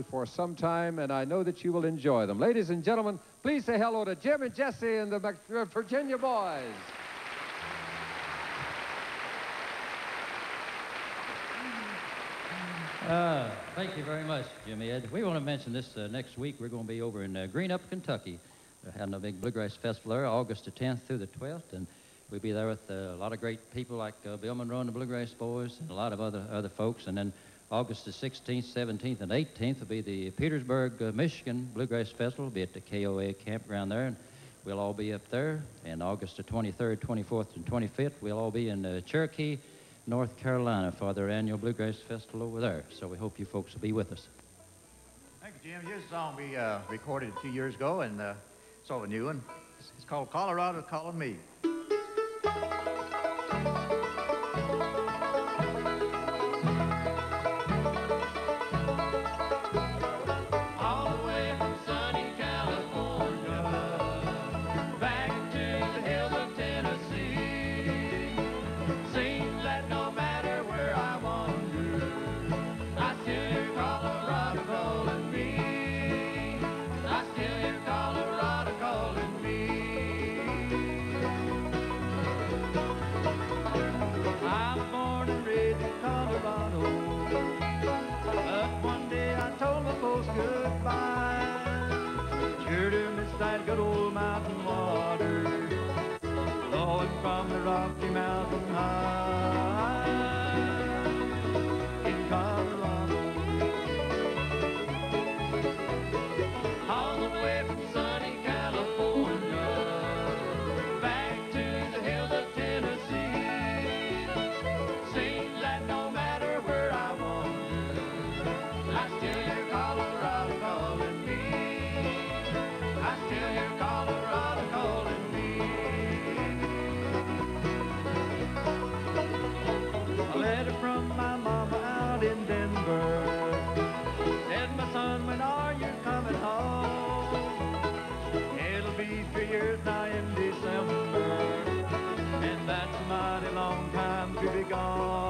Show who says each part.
Speaker 1: for some time, and I know that you will enjoy them. Ladies and gentlemen, please say hello to Jim and Jesse and the Virginia Boys.
Speaker 2: Uh, thank you very much, Jimmy Ed. We want to mention this uh, next week. We're going to be over in uh, Greenup, Kentucky. We're having a big bluegrass festival there, August the 10th through the 12th, and we'll be there with uh, a lot of great people like uh, Bill Monroe and the Bluegrass Boys, and a lot of other other folks. And then August the 16th, 17th, and 18th will be the Petersburg, uh, Michigan Bluegrass Festival. We'll be at the KOA campground there, and we'll all be up there. And August the 23rd, 24th, and 25th, we'll all be in uh, Cherokee. North Carolina for their annual Bluegrass Festival over there. So we hope you folks will be with us.
Speaker 3: Thank you, Jim. Here's a song we uh, recorded a few years ago, and uh, it's all a new one. It's called Colorado Calling Me. mighty long time to be gone.